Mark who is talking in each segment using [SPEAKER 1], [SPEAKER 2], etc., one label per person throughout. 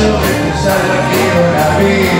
[SPEAKER 1] Sobre tu sala quiero la vida.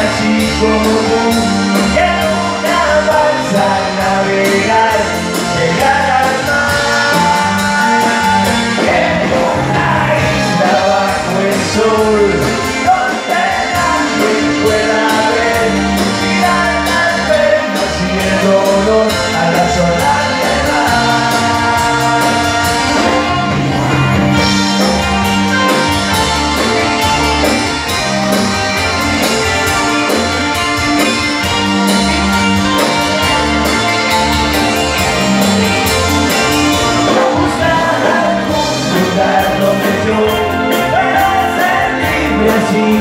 [SPEAKER 1] te como